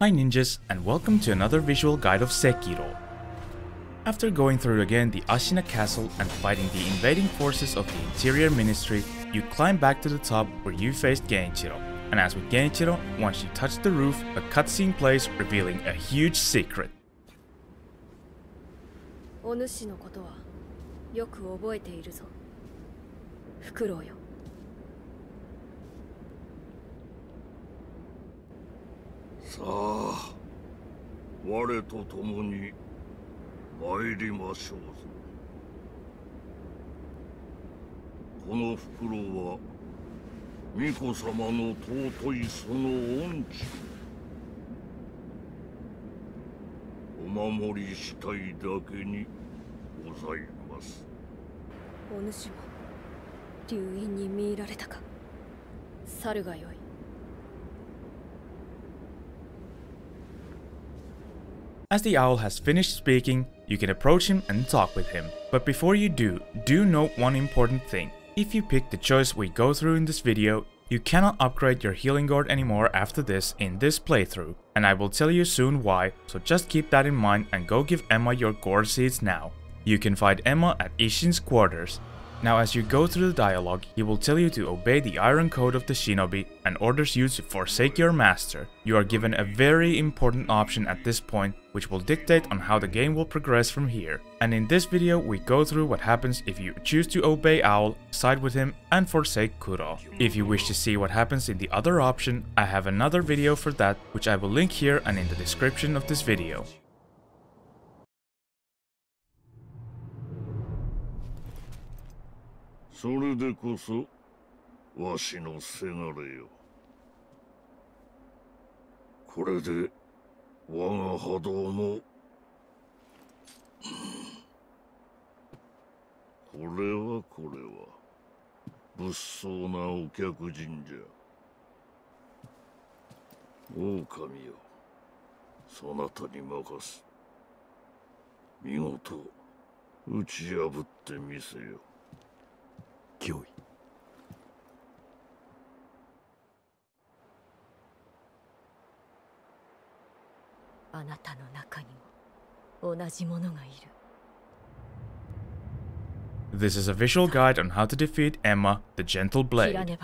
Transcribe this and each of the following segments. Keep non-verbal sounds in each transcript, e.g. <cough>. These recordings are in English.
Hi ninjas and welcome to another visual guide of Sekiro. After going through again the Ashina castle and fighting the invading forces of the Interior Ministry, you climb back to the top where you faced Genichiro. And as with Genichiro, once you touch the roof, a cutscene plays revealing a huge secret. お主のことはよく覚えているぞフクロウよ さあ我と共に参りましょうぞ。この袋は巫女様の尊いその恩知お守りしたいだけにございます。お主も流因に見入られたか。去るがよい。As the owl has finished speaking, you can approach him and talk with him. But before you do, do note one important thing. If you pick the choice we go through in this video, you cannot upgrade your healing guard anymore after this in this playthrough, and I will tell you soon why, so just keep that in mind and go give Emma your gourd seeds now. You can find Emma at Isshin's quarters. Now as you go through the dialogue, he will tell you to obey the iron code of the shinobi and orders you to forsake your master. You are given a very important option at this point, which will dictate on how the game will progress from here. And in this video we go through what happens if you choose to obey Owl, side with him and forsake Kuro. If you wish to see what happens in the other option, I have another video for that, which I will link here and in the description of this video. それでこそわしのせがれよ。これで我が波動もこれはこれは物騒なお客人じゃ。狼よそなたに任す。見事打ち破ってみせよ。脅威あなたの中にも同じものがいる This is a visual guide on how to defeat Emma, the Gentle 切ら Blade.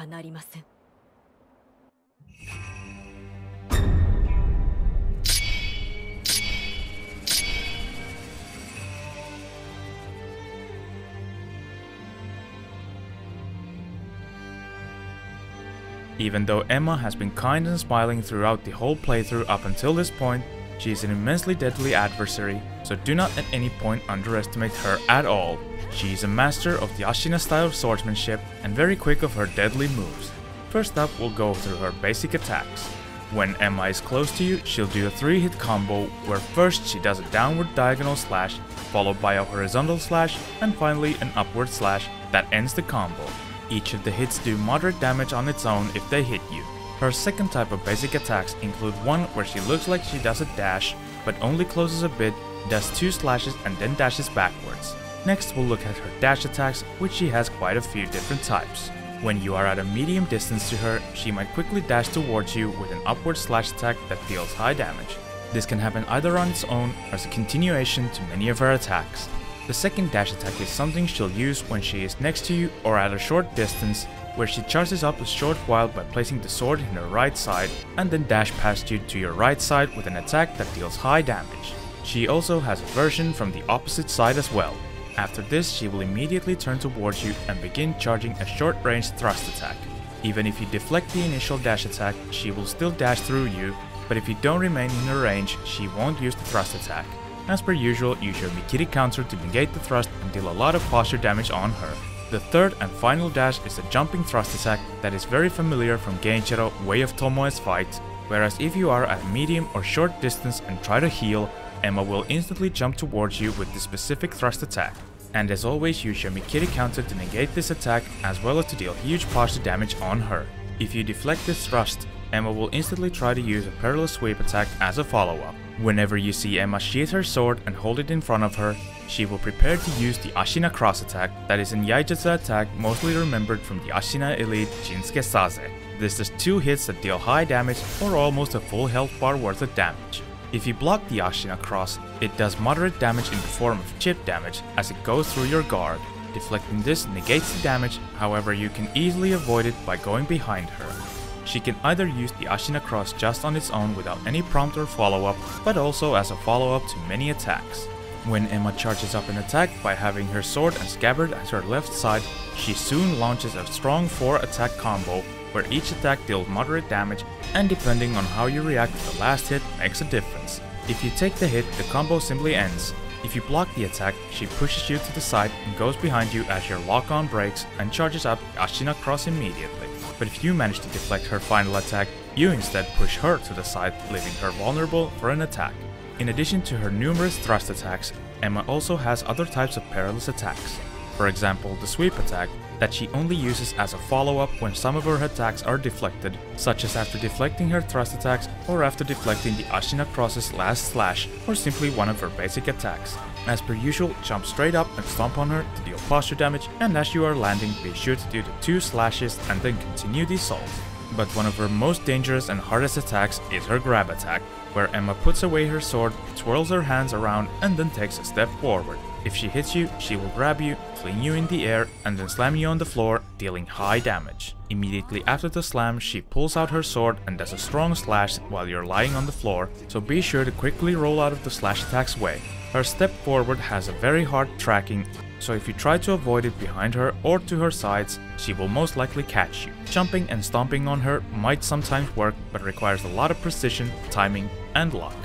Even though Emma has been kind and smiling throughout the whole playthrough up until this point, she is an immensely deadly adversary, so do not at any point underestimate her at all. She is a master of the Ashina style of swordsmanship and very quick of her deadly moves. First up, we'll go through her basic attacks. When Emma is close to you, she'll do a 3 hit combo where first she does a downward diagonal slash, followed by a horizontal slash, and finally an upward slash that ends the combo. Each of the hits do moderate damage on its own if they hit you. Her second type of basic attacks include one where she looks like she does a dash, but only closes a bit, does two slashes and then dashes backwards. Next we'll look at her dash attacks, which she has quite a few different types. When you are at a medium distance to her, she might quickly dash towards you with an upward slash attack that deals high damage. This can happen either on its own or as a continuation to many of her attacks. The second dash attack is something she'll use when she is next to you or at a short distance, where she charges up a short while by placing the sword in her right side and then dash past you to your right side with an attack that deals high damage. She also has a version from the opposite side as well. After this, she will immediately turn towards you and begin charging a short range thrust attack. Even if you deflect the initial dash attack, she will still dash through you, but if you don't remain in her range, she won't use the thrust attack. As per usual, use your Mikiri counter to negate the thrust and deal a lot of posture damage on her. The third and final dash is a jumping thrust attack that is very familiar from Genichiro Way of Tomoe's fights, whereas if you are at medium or short distance and try to heal, Emma will instantly jump towards you with the specific thrust attack. And as always use your Mikiri counter to negate this attack as well as to deal huge posture damage on her. If you deflect this thrust, Emma will instantly try to use a perilous sweep attack as a follow-up. Whenever you see Emma sheath her sword and hold it in front of her, she will prepare to use the Ashina cross attack that is an Iaijutsu attack mostly remembered from the Ashina elite Jinsuke Saze. This does two hits that deal high damage or almost a full health bar worth of damage. If you block the Ashina cross, it does moderate damage in the form of chip damage as it goes through your guard. Deflecting this negates the damage, however you can easily avoid it by going behind her. She can either use the Ashina Cross just on its own without any prompt or follow-up, but also as a follow-up to many attacks. When Emma charges up an attack by having her sword and scabbard at her left side, she soon launches a strong 4 attack combo where each attack deals moderate damage and depending on how you react to the last hit makes a difference. If you take the hit, the combo simply ends. If you block the attack, she pushes you to the side and goes behind you as your lock-on breaks and charges up Ashina Cross immediately but if you manage to deflect her final attack, you instead push her to the side, leaving her vulnerable for an attack. In addition to her numerous thrust attacks, Emma also has other types of perilous attacks. For example, the sweep attack, that she only uses as a follow-up when some of her attacks are deflected, such as after deflecting her thrust attacks or after deflecting the Ashina Cross's last slash or simply one of her basic attacks. As per usual, jump straight up and stomp on her to deal posture damage and as you are landing be sure to do the two slashes and then continue the assault. But one of her most dangerous and hardest attacks is her grab attack, where Emma puts away her sword, twirls her hands around and then takes a step forward. If she hits you, she will grab you, fling you in the air, and then slam you on the floor, dealing high damage. Immediately after the slam, she pulls out her sword and does a strong slash while you're lying on the floor, so be sure to quickly roll out of the slash attack's way. Her step forward has a very hard tracking, so if you try to avoid it behind her or to her sides, she will most likely catch you. Jumping and stomping on her might sometimes work, but requires a lot of precision, timing, and luck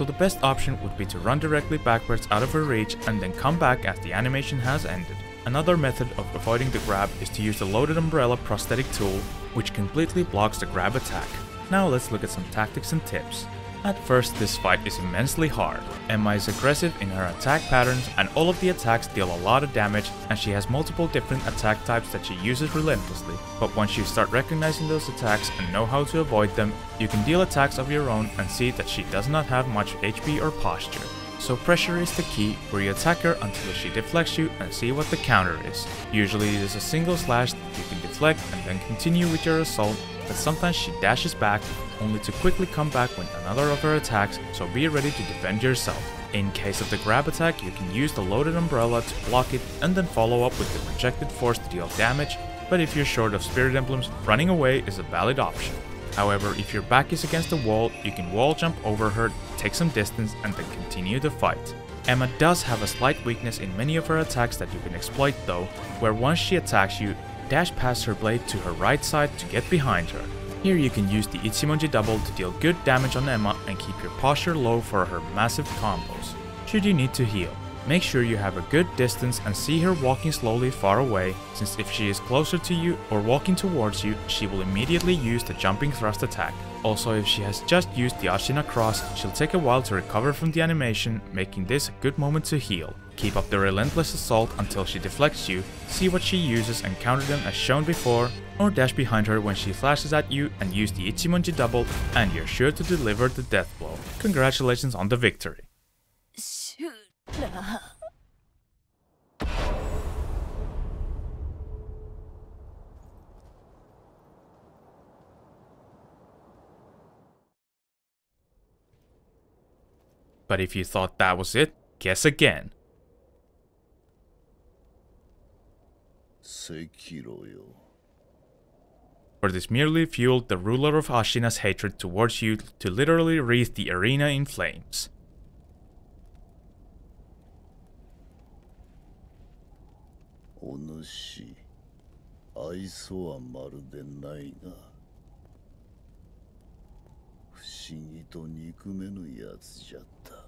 so the best option would be to run directly backwards out of her reach and then come back as the animation has ended. Another method of avoiding the grab is to use the loaded umbrella prosthetic tool, which completely blocks the grab attack. Now let's look at some tactics and tips. At first, this fight is immensely hard. Emma is aggressive in her attack patterns and all of the attacks deal a lot of damage and she has multiple different attack types that she uses relentlessly. But once you start recognizing those attacks and know how to avoid them, you can deal attacks of your own and see that she does not have much HP or posture. So pressure is the key, where you attack her until she deflects you and see what the counter is. Usually it is a single slash that you can deflect and then continue with your assault, but sometimes she dashes back only to quickly come back with another of her attacks, so be ready to defend yourself. In case of the grab attack, you can use the loaded umbrella to block it and then follow up with the projected force to deal damage, but if you're short of spirit emblems, running away is a valid option. However, if your back is against a wall, you can wall jump over her, take some distance and then continue the fight. Emma does have a slight weakness in many of her attacks that you can exploit though, where once she attacks you, dash past her blade to her right side to get behind her. Here you can use the Ichimonji double to deal good damage on Emma and keep your posture low for her massive combos. Should you need to heal, make sure you have a good distance and see her walking slowly far away, since if she is closer to you or walking towards you, she will immediately use the jumping thrust attack. Also, if she has just used the Ashina cross, she'll take a while to recover from the animation, making this a good moment to heal. Keep up the relentless assault until she deflects you, see what she uses and counter them as shown before, or dash behind her when she flashes at you and use the Ichimonji double, and you're sure to deliver the death blow. Congratulations on the victory. <laughs> But if you thought that was it, guess again. 赤炉よ For this merely fueled the ruler of Ashina's hatred towards you to literally wreath the arena in flames. お主愛想はまるでないが不思議と憎めぬやつじゃった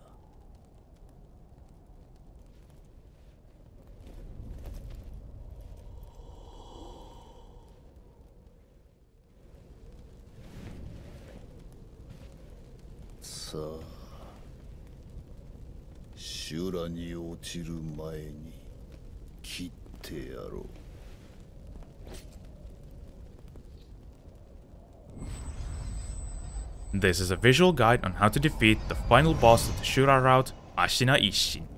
This is a visual guide on how to defeat the final boss of the Shura route, Ashina Isshin.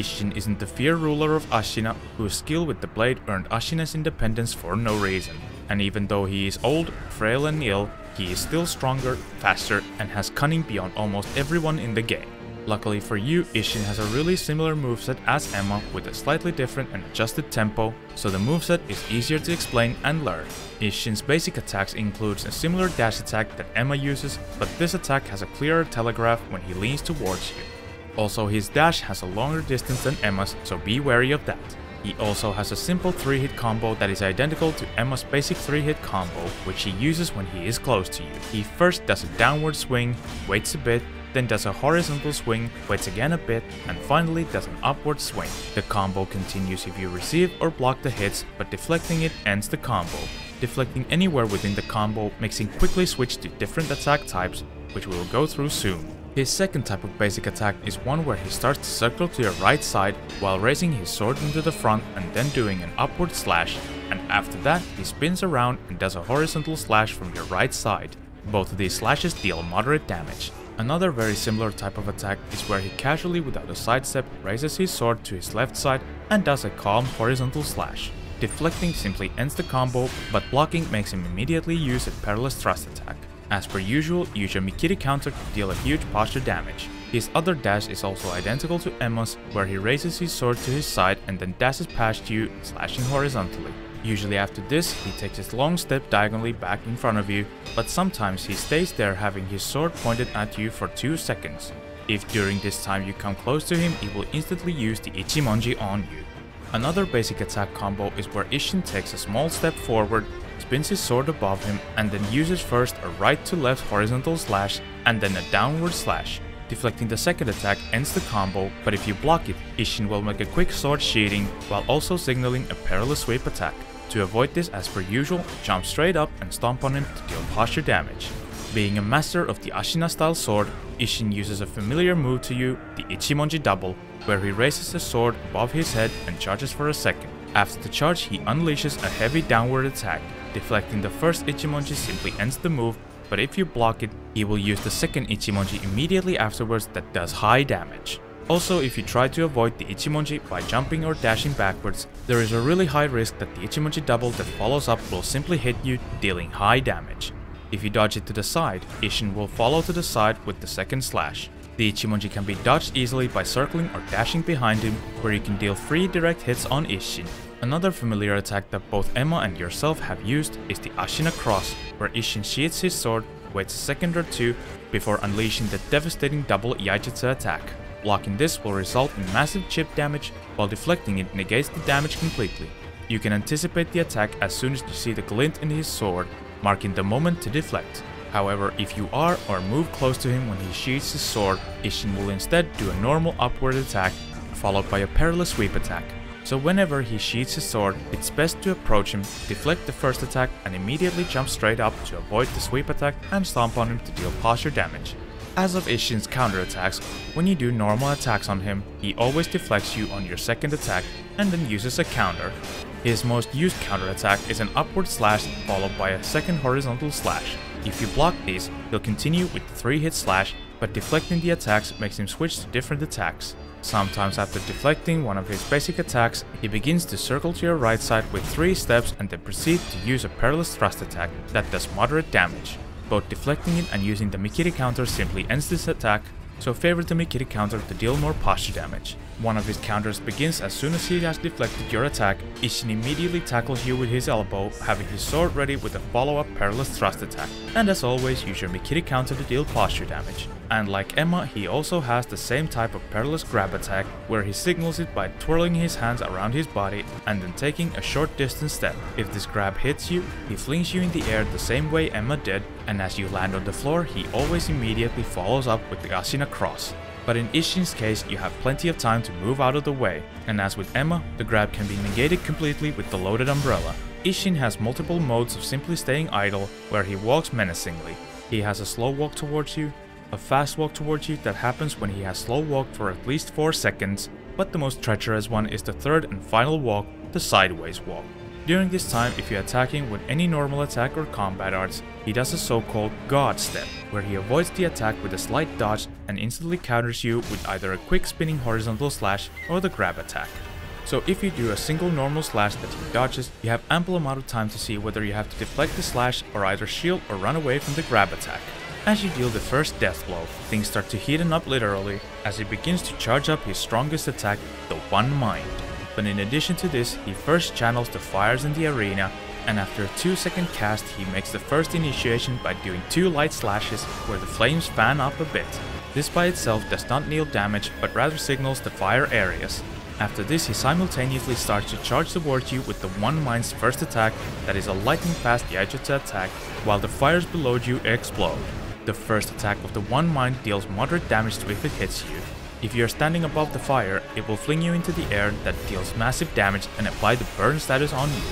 Isshin isn't the fear ruler of Ashina, whose skill with the blade earned Ashina's independence for no reason. And even though he is old, frail and ill, he is still stronger, faster, and has cunning beyond almost everyone in the game. Luckily for you, Isshin has a really similar moveset as Emma with a slightly different and adjusted tempo, so the moveset is easier to explain and learn. Isshin's basic attacks includes a similar dash attack that Emma uses, but this attack has a clearer telegraph when he leans towards you. Also his dash has a longer distance than Emma's, so be wary of that. He also has a simple 3-hit combo that is identical to Emma's basic 3-hit combo, which he uses when he is close to you. He first does a downward swing, waits a bit, then does a horizontal swing, waits again a bit, and finally does an upward swing. The combo continues if you receive or block the hits, but deflecting it ends the combo. Deflecting anywhere within the combo makes him quickly switch to different attack types, which we will go through soon. His second type of basic attack is one where he starts to circle to your right side while raising his sword into the front and then doing an upward slash, and after that he spins around and does a horizontal slash from your right side. Both of these slashes deal moderate damage. Another very similar type of attack is where he casually without a sidestep raises his sword to his left side and does a calm horizontal slash. Deflecting simply ends the combo, but blocking makes him immediately use a perilous thrust attack. As per usual, your Mikiri counter to deal a huge posture damage. His other dash is also identical to Emma's, where he raises his sword to his side and then dashes past you, slashing horizontally. Usually after this, he takes his long step diagonally back in front of you, but sometimes he stays there having his sword pointed at you for 2 seconds. If during this time you come close to him, he will instantly use the Ichimonji on you. Another basic attack combo is where Isshin takes a small step forward spins his sword above him and then uses first a right to left horizontal slash and then a downward slash. Deflecting the second attack ends the combo, but if you block it, Isshin will make a quick sword sheathing while also signaling a perilous sweep attack. To avoid this as per usual, jump straight up and stomp on him to deal posture damage. Being a master of the Ashina style sword, Isshin uses a familiar move to you, the Ichimonji double, where he raises the sword above his head and charges for a second. After the charge, he unleashes a heavy downward attack, Deflecting the first Ichimonji simply ends the move, but if you block it, he will use the second Ichimonji immediately afterwards that does high damage. Also, if you try to avoid the Ichimonji by jumping or dashing backwards, there is a really high risk that the Ichimonji double that follows up will simply hit you, dealing high damage. If you dodge it to the side, Isshin will follow to the side with the second slash. The Ichimonji can be dodged easily by circling or dashing behind him, where you can deal 3 direct hits on Isshin. Another familiar attack that both Emma and yourself have used is the Ashina Cross, where Isshin sheathes his sword, waits a second or two before unleashing the devastating double Iaijutsu attack. Blocking this will result in massive chip damage, while deflecting it negates the damage completely. You can anticipate the attack as soon as you see the glint in his sword, marking the moment to deflect. However, if you are or move close to him when he sheathes his sword, Isshin will instead do a normal upward attack, followed by a perilous sweep attack. So whenever he sheathes his sword, it's best to approach him, deflect the first attack and immediately jump straight up to avoid the sweep attack and stomp on him to deal posture damage. As of Isshin's counterattacks, when you do normal attacks on him, he always deflects you on your second attack and then uses a counter. His most used counterattack is an upward slash followed by a second horizontal slash. If you block these, he'll continue with the 3 hit slash, but deflecting the attacks makes him switch to different attacks. Sometimes after deflecting one of his basic attacks, he begins to circle to your right side with 3 steps and then proceed to use a perilous thrust attack that does moderate damage. Both deflecting it and using the Mikiri counter simply ends this attack, so favor the Mikiri counter to deal more posture damage. One of his counters begins as soon as he has deflected your attack, Isshin immediately tackles you with his elbow, having his sword ready with a follow-up perilous thrust attack. And as always, use your Mikiri counter to deal posture damage. And like Emma, he also has the same type of perilous grab attack, where he signals it by twirling his hands around his body and then taking a short distance step. If this grab hits you, he flings you in the air the same way Emma did, and as you land on the floor, he always immediately follows up with the Ashina cross. But in Isshin's case, you have plenty of time to move out of the way, and as with Emma, the grab can be negated completely with the loaded umbrella. Isshin has multiple modes of simply staying idle, where he walks menacingly. He has a slow walk towards you, a fast walk towards you that happens when he has slow walked for at least 4 seconds, but the most treacherous one is the third and final walk, the sideways walk. During this time, if you're attacking with any normal attack or combat arts, he does a so-called God Step, where he avoids the attack with a slight dodge and instantly counters you with either a quick spinning horizontal slash or the grab attack. So if you do a single normal slash that he dodges, you have ample amount of time to see whether you have to deflect the slash or either shield or run away from the grab attack. As you deal the first death blow, things start to heaten up literally as he begins to charge up his strongest attack, the One Mind. But in addition to this, he first channels the fires in the arena and after a 2 second cast he makes the first initiation by doing 2 light slashes where the flames fan up a bit. This by itself does not deal damage but rather signals the fire areas. After this he simultaneously starts to charge towards you with the One Mind's first attack that is a lightning fast Iaijutsu attack while the fires below you explode. The first attack of the One Mind deals moderate damage to if it hits you. If you are standing above the fire, it will fling you into the air that deals massive damage and apply the burn status on you.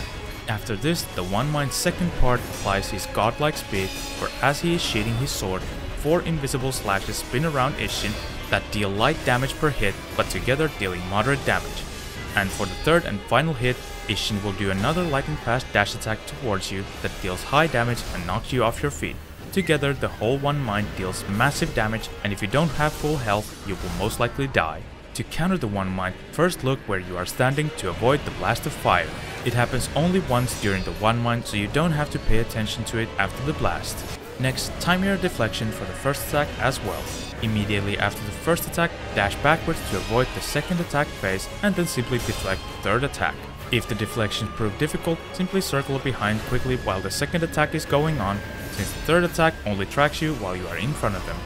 After this, the One Mind's second part applies his godlike speed, where as he is sheathing his sword, four invisible slashes spin around Isshin that deal light damage per hit, but together dealing moderate damage. And for the third and final hit, Isshin will do another lightning fast dash attack towards you that deals high damage and knocks you off your feet. Together, the whole One Mind deals massive damage and if you don't have full health, you will most likely die. To counter the One Mind, first look where you are standing to avoid the blast of fire. It happens only once during the One Mind so you don't have to pay attention to it after the blast. Next, time your deflection for the first attack as well. Immediately after the first attack, dash backwards to avoid the second attack phase and then simply deflect the third attack. If the deflections prove difficult, simply circle behind quickly while the second attack is going on the third attack only tracks you while you are in front of him,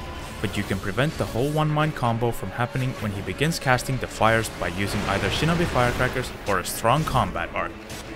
But you can prevent the whole one mind combo from happening when he begins casting the fires by using either Shinobi Firecrackers or a strong combat art.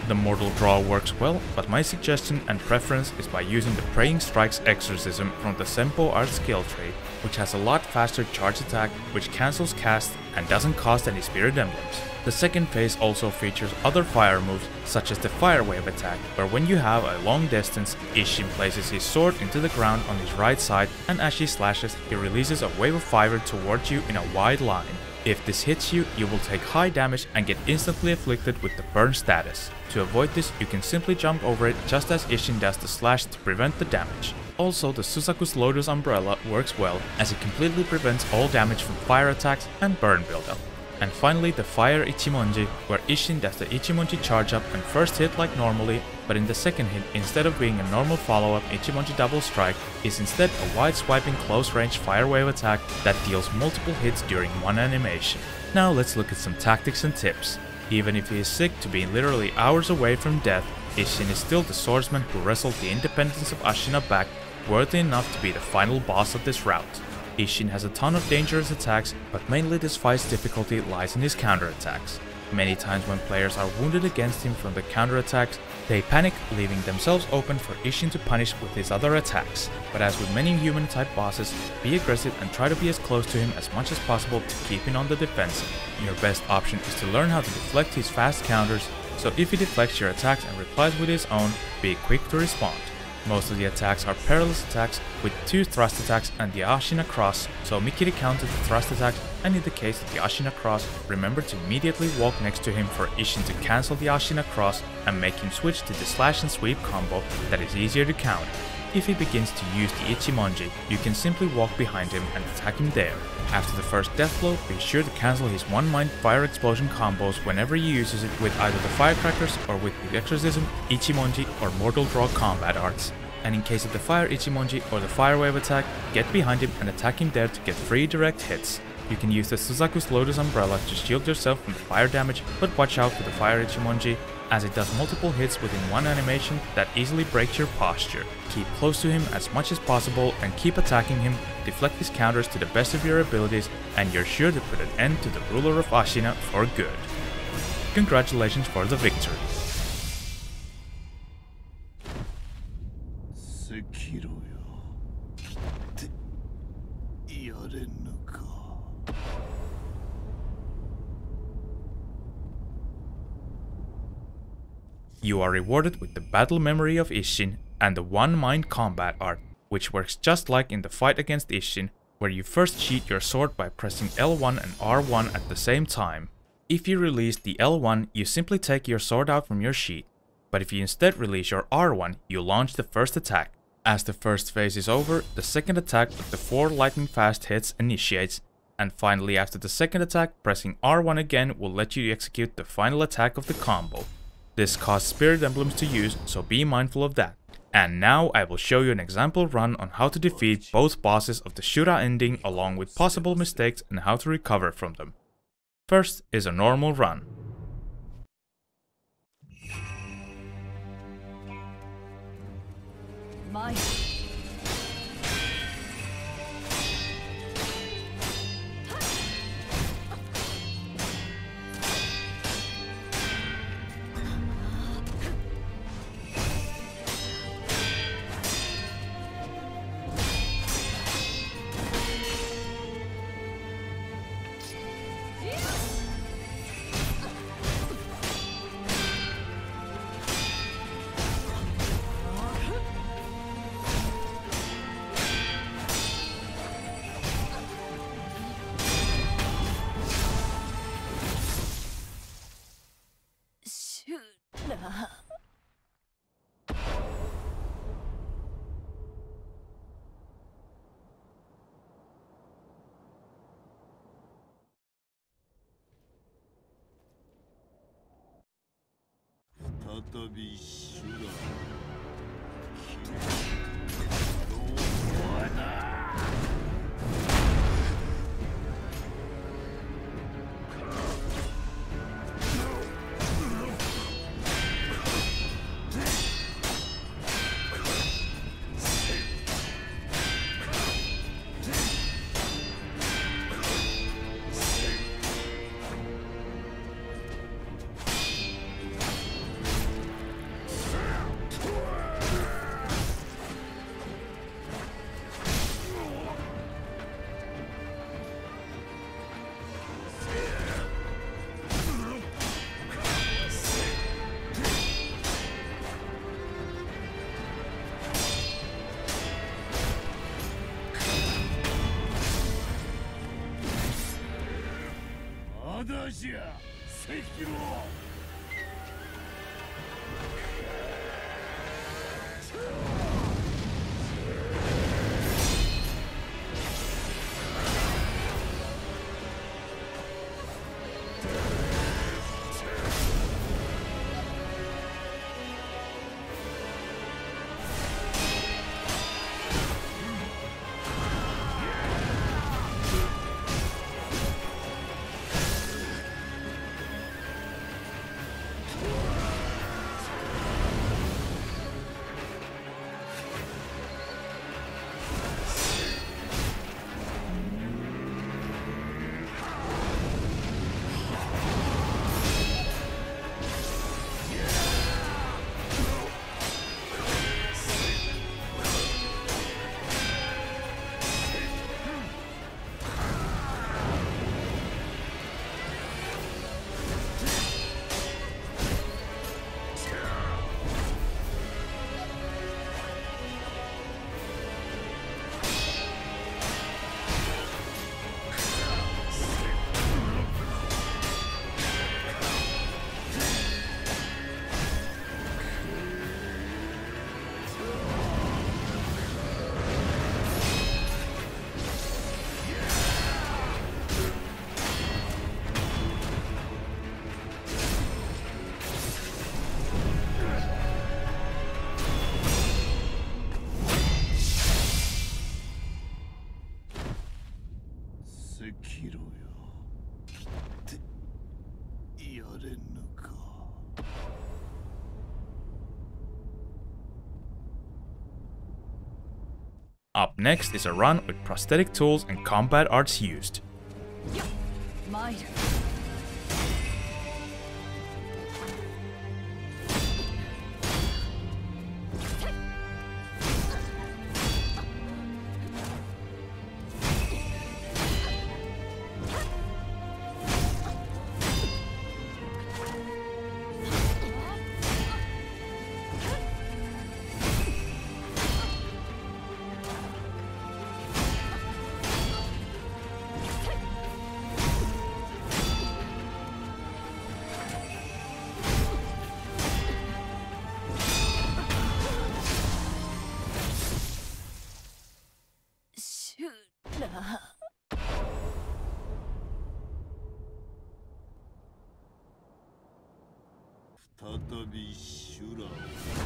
The Mortal Draw works well, but my suggestion and preference is by using the Praying Strikes Exorcism from the Senpou art skill tree, which has a lot faster charge attack, which cancels cast and doesn't cost any spirit emblems. The second phase also features other fire moves, such as the Fire Wave attack, where when you have a long distance, Isshin places his sword into the ground on his right side, and as she slashes, he releases a wave of fire towards you in a wide line. If this hits you, you will take high damage and get instantly afflicted with the burn status. To avoid this, you can simply jump over it just as Isshin does the slash to prevent the damage. Also, the Suzaku's Lotus Umbrella works well, as it completely prevents all damage from fire attacks and burn buildup. And finally the Fire Ichimonji, where Isshin does the Ichimonji charge up and first hit like normally, but in the second hit, instead of being a normal follow-up Ichimonji double strike, is instead a wide swiping close range fire wave attack that deals multiple hits during one animation. Now let's look at some tactics and tips. Even if he is sick to being literally hours away from death, Isshin is still the swordsman who wrestled the independence of Ashina back, worthy enough to be the final boss of this route. Isshin has a ton of dangerous attacks, but mainly this fight's difficulty lies in his counterattacks. Many times when players are wounded against him from the counterattacks, they panic, leaving themselves open for Isshin to punish with his other attacks. But as with many human type bosses, be aggressive and try to be as close to him as much as possible to keep him on the defensive. Your best option is to learn how to deflect his fast counters, so if he deflects your attacks and replies with his own, be quick to respond. Most of the attacks are perilous attacks with two thrust attacks and the Ashina Cross, so Mikiri counted the thrust attacks and in the case of the Ashina Cross, remember to immediately walk next to him for Isshin to cancel the Ashina Cross and make him switch to the slash and sweep combo that is easier to counter. If he begins to use the Ichimonji, you can simply walk behind him and attack him there. After the first death blow, be sure to cancel his one mind fire explosion combos whenever he uses it with either the firecrackers or with the exorcism, Ichimonji or mortal draw combat arts. And in case of the fire Ichimonji or the fire wave attack, get behind him and attack him there to get 3 direct hits. You can use the Suzaku's Lotus Umbrella to shield yourself from the fire damage, but watch out for the fire Ichimonji as it does multiple hits within one animation that easily breaks your posture. Keep close to him as much as possible and keep attacking him, deflect his counters to the best of your abilities, and you're sure to put an end to the ruler of Ashina for good. Congratulations for the victory. You are rewarded with the battle memory of Isshin and the one mind combat art. which works just like in the fight against Isshin, where you first sheath your sword by pressing L1 and R1 at the same time. If you release the L1, you simply take your sword out from your sheath, but if you instead release your R1, you launch the first attack. As the first phase is over, the second attack with the 4 lightning fast hits initiates, and finally after the second attack, pressing R1 again will let you execute the final attack of the combo. This costs spirit emblems to use, so be mindful of that. And now I will show you an example run on how to defeat both bosses of the Shura ending along with possible mistakes and how to recover from them. First is a normal run. Mine. 再び一緒だ。じゃ正規の Up next is a run with prosthetic tools and combat arts used. び修羅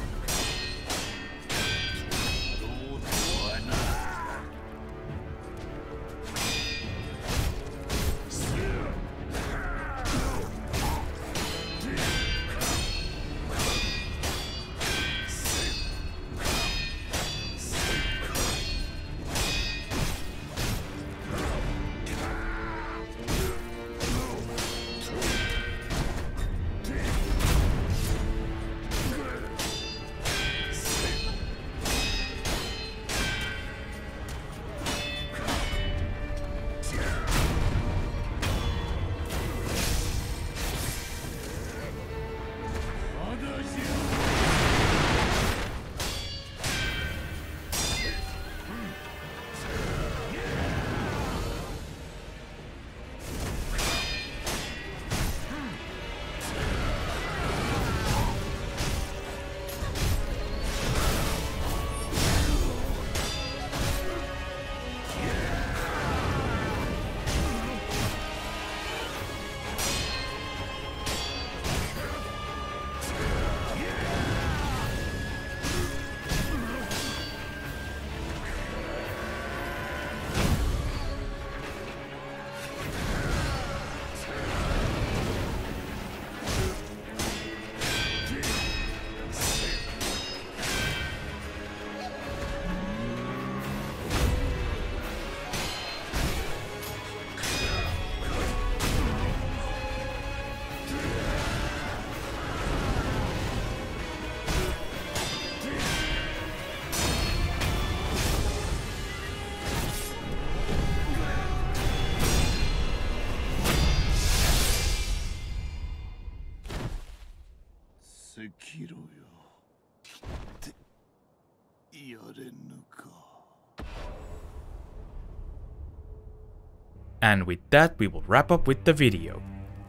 And with that, we will wrap up with the video.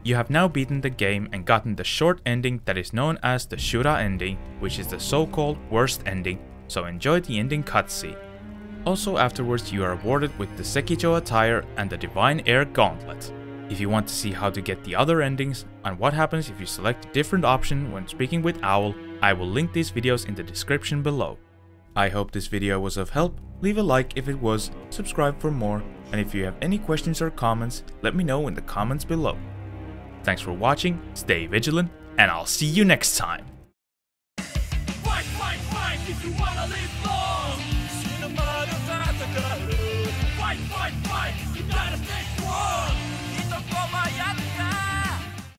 You have now beaten the game and gotten the short ending that is known as the Shura ending, which is the so-called worst ending, so enjoy the ending cutscene. Also afterwards you are awarded with the Sekijo attire and the Divine Air Gauntlet. If you want to see how to get the other endings and what happens if you select a different option when speaking with Owl, I will link these videos in the description below. I hope this video was of help, leave a like if it was, subscribe for more, and if you have any questions or comments, let me know in the comments below. Thanks for watching, stay vigilant, and I'll see you next time! Fight, fight, fight